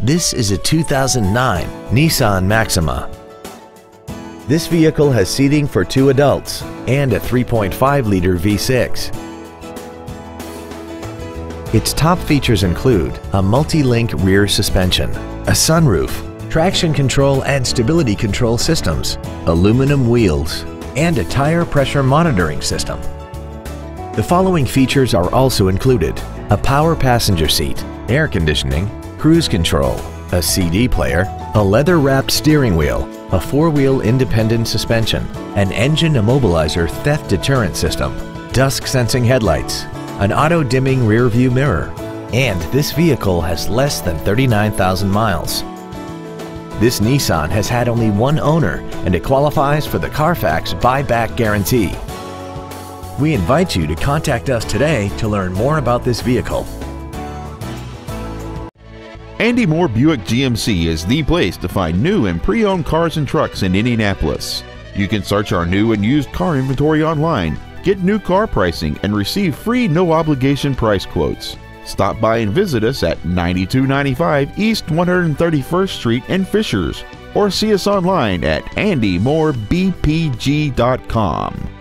This is a 2009 Nissan Maxima. This vehicle has seating for two adults and a 3.5-liter V6. Its top features include a multi-link rear suspension, a sunroof, traction control and stability control systems, aluminum wheels, and a tire pressure monitoring system. The following features are also included. A power passenger seat, air conditioning, cruise control, a CD player, a leather-wrapped steering wheel, a four-wheel independent suspension, an engine immobilizer theft deterrent system, dusk-sensing headlights, an auto-dimming rear-view mirror, and this vehicle has less than 39,000 miles. This Nissan has had only one owner and it qualifies for the Carfax buyback guarantee. We invite you to contact us today to learn more about this vehicle. Andy Mohr Buick GMC is the place to find new and pre owned cars and trucks in Indianapolis. You can search our new and used car inventory online, get new car pricing, and receive free no obligation price quotes. Stop by and visit us at 9295 East 131st Street in Fishers or see us online at andymohrbpg.com.